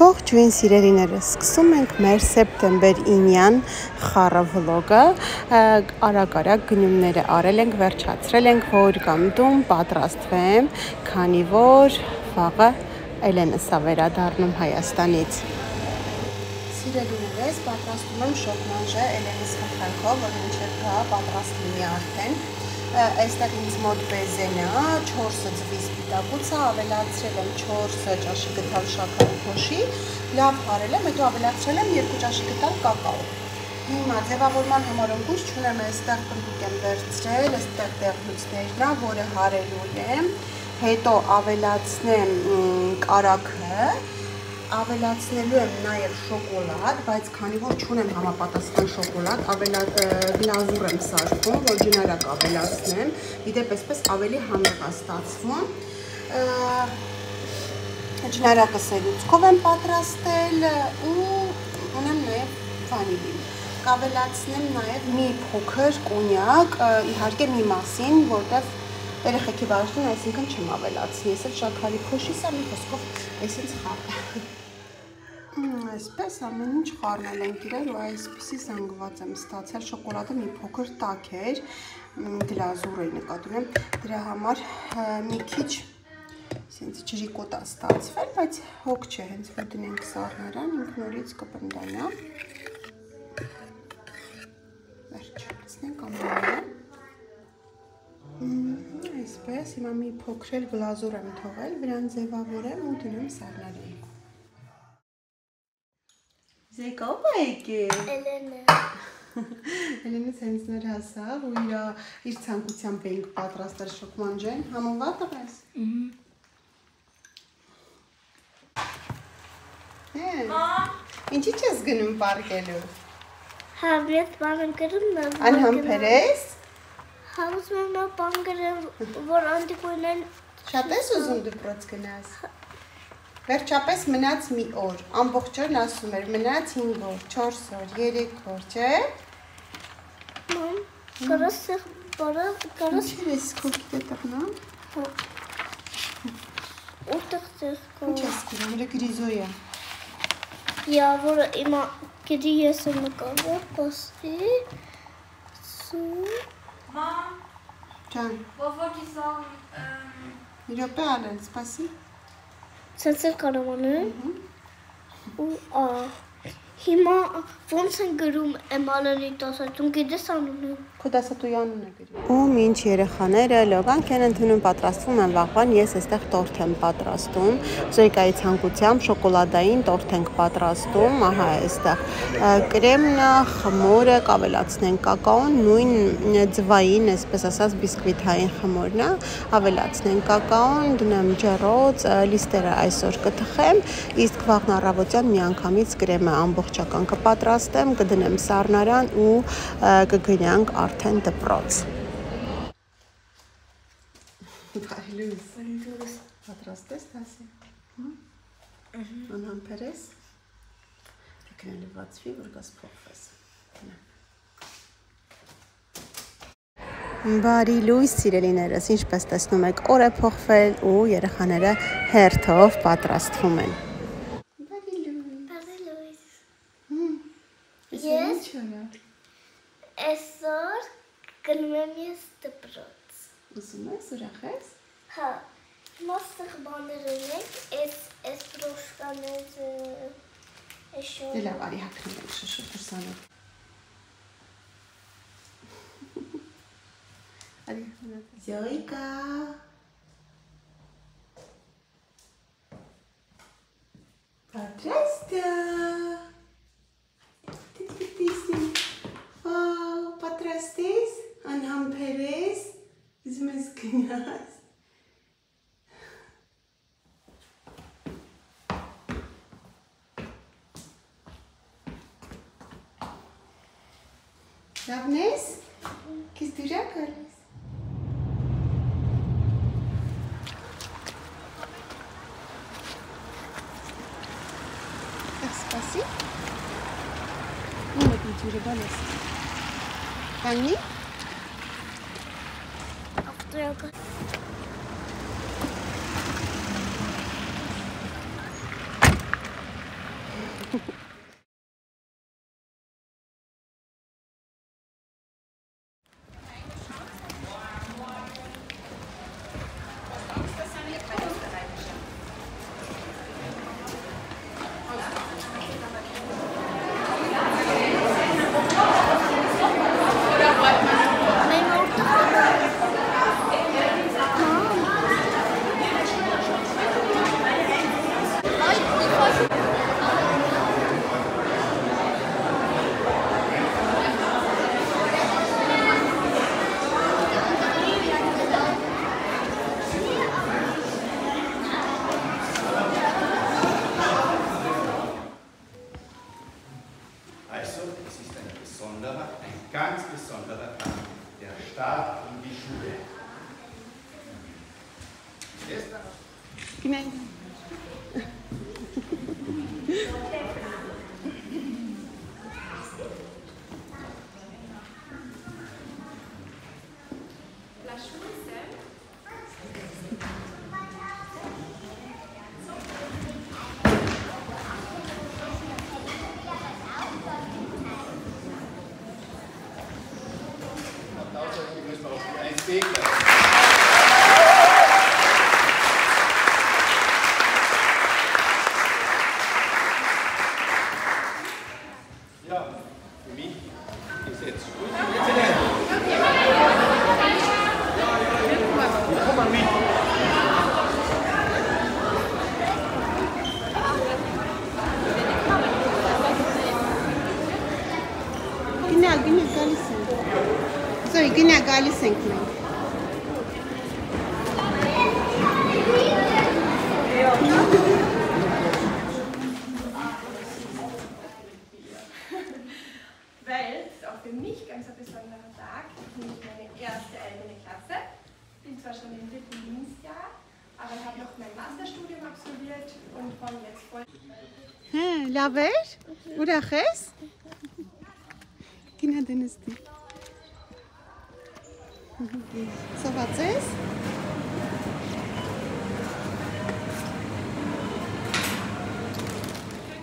Ողջույն սիրելիներս, սկսում ենք մեր սեպտեմբեր 9-յան խառը վլոգը։ Արագ-արագ գնումները արել ենք, վերջացրել ենք, որ կամ տուն պատրաստվեմ, քանի որ վաղը Էլենս է վերադառնում Հայաստանից։ Սիրելիներս, պատրաստում եմ շոկմանժը Էլենիս խնդրանքով, որ մինչև գա պատրաստ լինի արդեն այստեղ ինձ մոտ բեզեն է, 4-ը ձվի սպիտակուցը, ավելացրել եմ 4 ճաշի գտալ շաքարի փոշի, լավ հարել եմ, հետո ավելացրել եմ 2 ճաշի գտալ կակաո։ Հիմա ձևավորման համար ընկուշ չունեմ, այստեղ պնդիկ եմ վերցրել, այստեղ տեղլույցներն է, որը հարելու եմ, հետո ավելացնեմ կարակը, ավելացնելու եմ նաև շոկոլադ, բայց քանի որ չունեմ համապատասխան շոկոլադ, ավելա գլազուր եմ սարքում, որ ջնարակ ավելացնեմ, իդեպ այսպես ավելի համեղ է ստացվում։ Ջնարակը սերուցքով եմ պատրաստել ու ունեմ նաև վանիլին կավելացնեմ նաև մի փոքր կոնյակ, իհարկե մի մասին, որտեղ երեխեքի բաժին, այսինքն չեմ ավելացնի, ես էլ շաքարի փոշիս եմ, խոսքով այսինց խաղ այսպես ամեն ինչ խառնել ենք իրար ու այսպեսի զանգված եմ ստացել շոկոլադը մի փոքր տաք էր գլազուր էի նկատում եմ դրա համար մի քիչ սենց ջրի կոտա ստացվել բայց հոգ չէ հենց որ դնենք սառնարան ինք նորից կպնդանա վերջացնենք ամենը այսպես հիմա մի փոքրել գլազուր եմ թողել վրան ձևավորեմ ու դնեմ սառնարան Զեկ ով է եկել։ Էլենը։ Էլենը ցենց նոր հասավ ու իր իր ցանկությամբ էինք պատրաստել շոկմանջեն։ Համովա տղես։ Հե։ Ինչի՞ չես գնում պարկելու։ Հա, ես բան եմ գրում նա։ Անհամբերես։ Հա, ուզում եմ բան գրեմ, որ անտիկույնեն Շատ ես ուզում դպրոց գնաս։ Վերջապես մնաց մի օր, ամբողջ օրն ասում էր, մնաց 5 օր, 4 օր, 3 օր, չէ՞։ Մամ, կարասեղ բարը, կարաս Ինչ ես քոկիտը տղնամ։ Ուտեղ ծեղ կա։ Ինչ ես գրում, դե գրիզոյա։ Իա, որը հիմա գրի ես եմ նկարել, կոստի։ Սու։ Մամ։ Ճան։ Ո՞որ դիսալ։ Իրոպե անեն, սպասի։ Սենց էլ կարող անեմ։ Ու ա Հիմա ոնց են գրում Էմալենի դասատուն, գիտես անունը։ Քո դասատույանն է գրում։ Ու ինչ երեխաները լոգանք են ընդունում, պատրաստվում են վաղվան, ես այստեղ տորթ եմ պատրաստում։ Զոյկայի ցանկությամբ շոկոլադային տորթ ենք պատրաստում, ահա այստեղ կրեմն, խմորը կավելացնենք կակաոն, նույն ձվային, այսպես ասած, բիսկվիթային խմորն է, ավելացնենք կակաոն, դնեմ ջեռոց, լիստերը այսօր կթխեմ, իսկ վաղն առավոտյան միանգամից կրեմը ամբողջ ամբողջական կպատրաստեմ, կդնեմ սառնարան ու կգնանք արդեն դպրոց։ Լույս։ Պատրաստես դասի։ Անհամբերես։ Դեկան լվացվի, որ գաս փոխվես։ Բարի լույս սիրելիներս, ինչպես տեսնում եք, օր է փոխվել ու երեխաները հերթով պատրաստվում են։ Ես այսօր գնում եմ ես դպրոց։ Ուզում ես ուրախ ես։ Հա։ Մաստեղ բաներ ունենք, այս այս պրոշկաներ էշո։ Դե լավ, արի հագնում եմ շշու դրսանը։ Արի հնա։ Զոյկա։ Պատրաստա։ պատրաստես, անհամբերես, ուզում ես գնաս։ Լավն ես։ Քիզ դուրա գալիս։ Սպասի։ Ո՞ւմ է դուրը ganz besonderer Tag, der Start in die Schule. Esther? mich ganz ein besonderer Tag, nämlich meine erste eigene Klasse. Ich Bin zwar schon im dritten Dienstjahr, aber habe noch mein Masterstudium absolviert und komme jetzt voll. Hein, la vez? Oder Kinder, Quina ist die. So, was ist?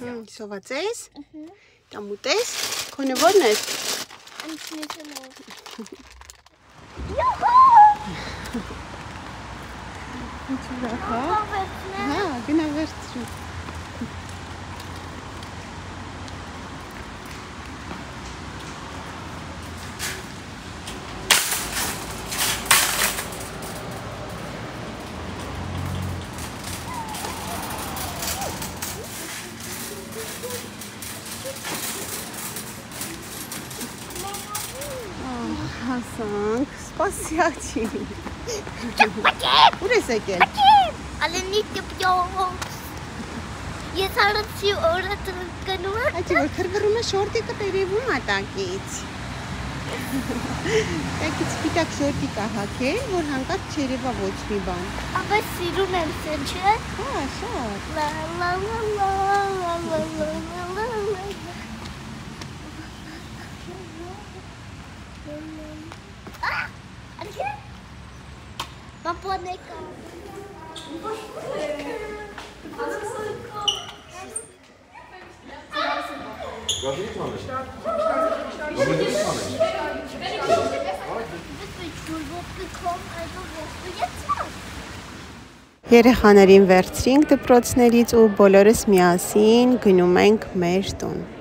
Hm, so, was ist? te amutez, că ne vornesc. Ես։ Անցնեցնով։ Ինչ ուրախ, հա։ Ո՞վ Հա, գնա վերցրու։ սպասյաչի։ Ուր ես եկել։ jou. Je zal het zien oră gându Աճի որ քրվռում է շորտիկը տերևում է տակից։ Տակից սպիտակ շորտիկ է հագել, որ հանկարծ չերևա ոչ մի բան։ Aber sirun el sence. Հա, շատ։ la la la la la la la la la. Ah! Also wirst du jetzt was. Երեխաներին վերցրինք դպրոցներից ու բոլորս միասին գնում ենք մեր տուն։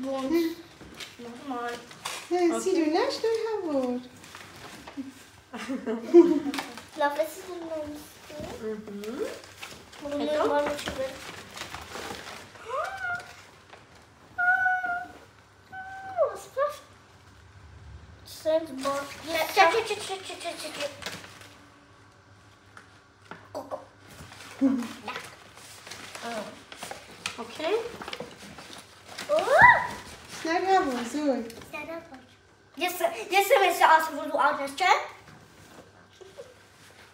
Normal. Okay. Si du lâches le. La face est le même. Pour le Coco. Okay. Здорово, Зой. Здорово. Если мы сейчас буду Агнеске?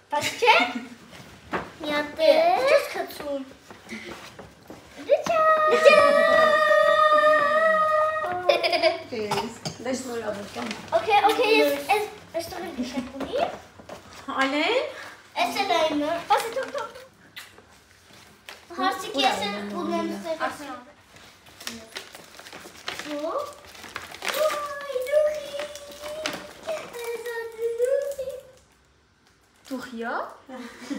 Пашке? Я ты. Сейчас хочу. Дальше Окей, окей, есть что вы еще кули? Ален? Это дай мне. Пасы, тук-тук. Harçlık yesin, bunun üstüne. Doei, doei. Toch ja? Ja.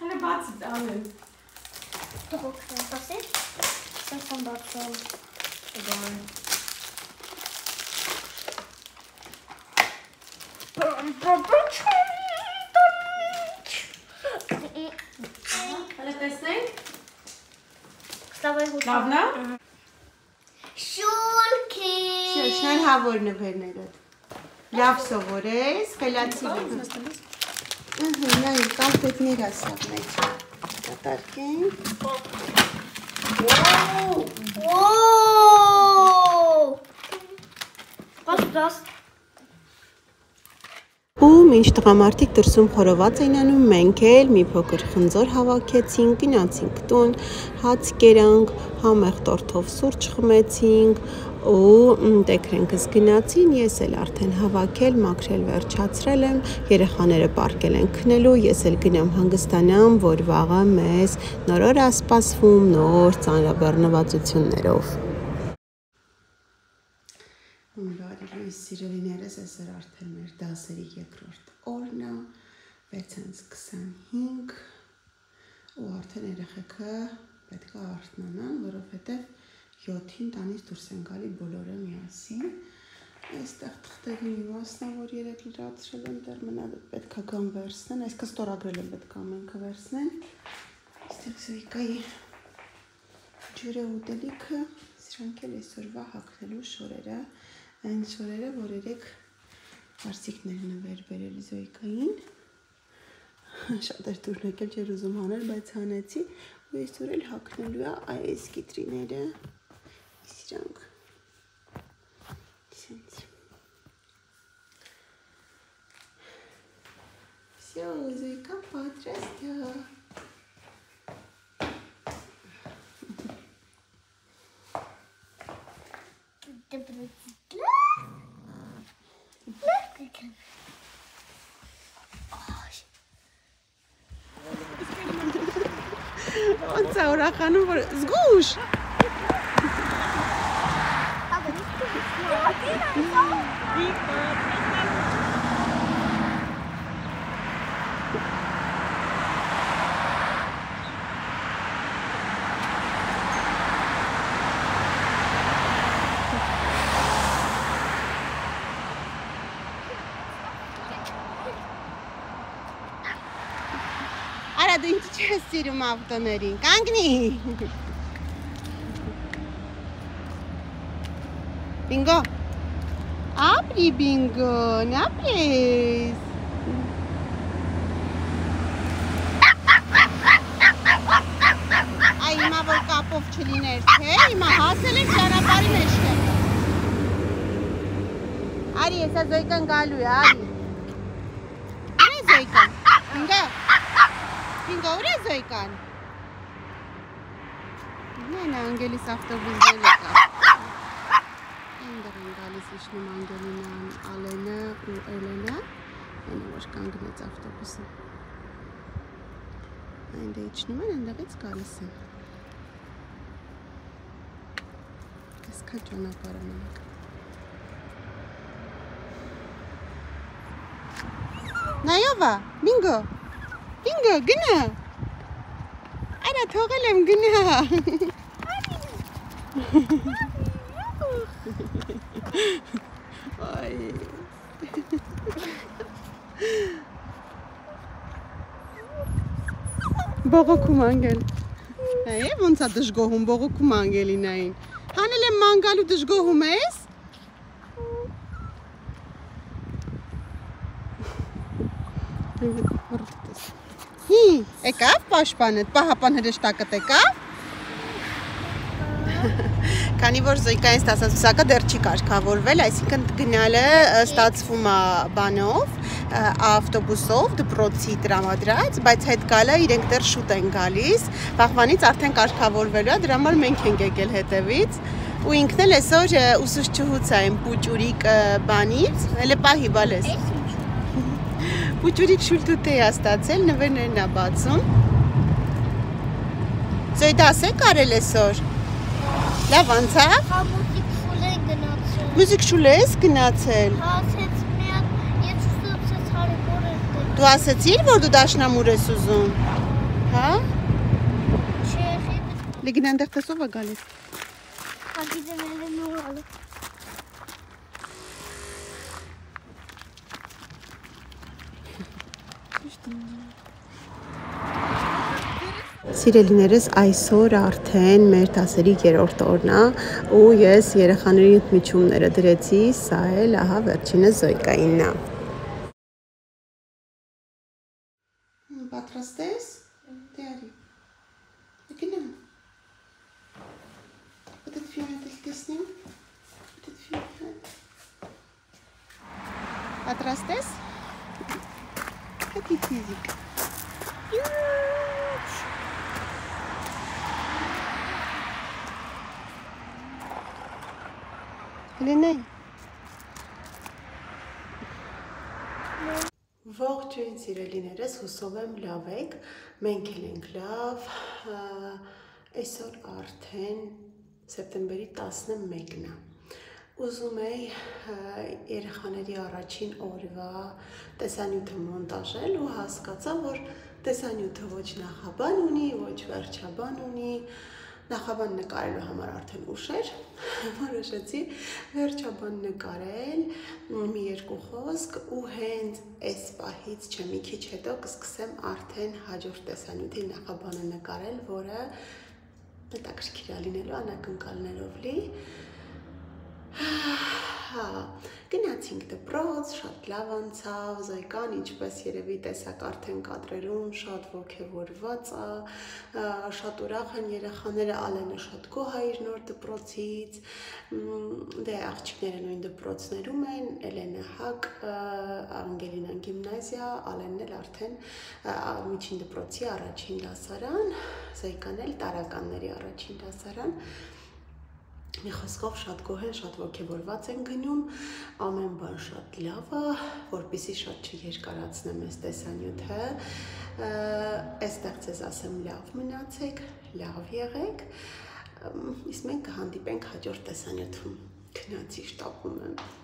en dan baat het aan. Toch ook zo, is dit? Dat van dat zo. Gedaan. Alle beste? Ik. Lavna? Ինչն հավոր նվերներդ։ Լավ սովորես, խելացի։ Նայ, կալպետներ ասավ մեջ։ Կտարկենք։ Ոու, ոու։ Պաստաս ու մինչ տղամարդիկ դրսում խորոված էին անում, մենք էլ մի փոքր խնձոր հավաքեցինք, գնացինք տուն, հաց կերանք, համեղ տորթով սուրճ խմեցինք, ու տեքրենքս գնացին, ես էլ արդեն հավաքել, մաքրել, վերջացրել եմ, երեխաները պարկել են քնելու, ես էլ գնամ հանգստանամ, որ վաղը մեզ նոր օր ասպասվում, նոր ծանրաբեռնվածություններով։ Բարի սիրելիներս, այսօր արդեն մեր դասերի երկրորդ օրն է, 6:25 ու արդեն երեխեքը պետք է արթնանան, որովհետև 7-ին տանից դուրս են գալի բոլորը միասին։ Այստեղ թղթերի մի մասն է, որ երեք լրացրել եմ, դեռ մնալ պետք է գան վերցնեն, այսքան ստորագրել եմ պետք է ամենքը վերցնեն։ Այստեղ զույգայի ջուրը ուտելիքը, սրանք էլ այսօրվա հագնելու շորերը, այն շորերը, որ երեք արսիկներն են վեր բերել զոյկային։ Շատ էր դուրն եկել չէր ուզում հանել, բայց հանեցի ու այսօր էլ հագնելու է այս կիտրիները։ десять. Сльози капать растя. Оце уракану згуш! Սիրում ավտոներին։ Կանգնի։ Բինգո։ Ապրի բինգո, նապրես։ Այ հիմա որ կապով չլիներ, թե հիմա հասել ենք ճանապարհի մեջտեղ։ Արի, հեսա զոյկան գալու է, արի։ Ուր է զոյկան։ Բինգո։ Բինգո, ուր է զոյկան։ Նեն անգելիս ավտոբուս գել է կա։ Այնտեղ են գալիս իջնում Անգելինան, Ալենը ու Էլենը։ Այնը որ կանգնեց ավտոբուսը։ Այնտեղ իջնում են, այնտեղից գալիս են։ Այսքան ճանապարհը մնաք։ Նայովա, Բինգո։ Բինգո, գնա։ Արա թողել եմ գնա։ Այ։ Բողոքում անգել։ Այ ոնց է դժգոհում բողոքում անգելինային։ Հանել եմ մանգալու դժգոհում ես։ Հի, եկավ պաշտպանը, պահապան հրեշտակը եկավ։ Քանի որ Զոյկային ստացածուսակը դեռ չի կարգավորվել, այսինքն գնալը ստացվում է բանով, ավտոբուսով, դպրոցի տրամադրած, բայց հետ գալը իրենք դեռ շուտ են գալիս։ Վաղվանից արդեն կարգավորվելու է, դրա համար մենք ենք եկել հետևից։ Ու ինքն էլ այսօր ուսուցչուհուց այն Պուճուրիկ բանից, հələ պահի բալես։ Պուճուրիկ շուլտուտե է ստացել, նվերներն է բացում։ Զոյ դասեք արել այսօր։ Լավ անցավ։ Հա մուզիկ շուլեն գնացել։ Մյուզիկ շուլես գնացել։ Հա ասեց մի հատ ես ուսուցած հարիկոր էր Դու ասացիր, որ դու դաշնամուր ես ուզում։ Հա։ չեղի Լիգին այնտեղ տեսով է գալիս։ հագիդեմ էլ նորալը։ Սիրելիներս, այսօր արդեն մեր դասերի երրորդ օրն է ու ես երեխաների ընդմիջումները դրեցի, սա էլ ահա վերջինը Զոյկայինն է։ Հելենայ։ Ողջույն սիրելիներս, հուսով եմ լավ եք։ Մենք էլ ենք լավ։ Այսօր արդեն սեպտեմբերի 11-ն է։ Ուզում ա, երեխաների առաջին օրվա տեսանյութը մոնտաժել ու հասկացա, որ տեսանյութը ոչ նախաբան ունի, ոչ վերջաբան ունի, նախաբան նկարելու համար արդեն ուշ էր, որոշեցի վերջաբան նկարել մի երկու խոսք ու հենց այս պահից չէ մի քիչ հետո կսկսեմ արդեն հաջորդ տեսանյութի նախաբանը նկարել, որը հետաքրքիր է լինելու անակնկալներով լի։ Հա, գնացինք դպրոց, շատ լավ անցավ, Զոյկան, ինչպես երևի տեսակ արդեն կադրերում, շատ ողջևորված է, ա, շատ ուրախ են երեխաները, Ալենը շատ գոհ է իր նոր դպրոցից, դե աղջիկները նույն դպրոցներում են, Էլենը հակ, ա, Անգելինան գիմնազիա, Ալենն էլ արդեն ա, միջին դպրոցի առաջին դասարան, Զոյկան էլ տարականների առաջին դասարան, Մի խոսքով շատ գոհ են, շատ ողջևորված են գնում, ամեն բան շատ լավ է, որpիսի շատ չերկարացնեմ այս տեսանյութը։ Այստեղ ցեզ ասեմ լավ մնացեք, լավ եղեք։ Իսկ մենք կհանդիպենք հաջորդ տեսանյութում։ Գնացի շտապում եմ։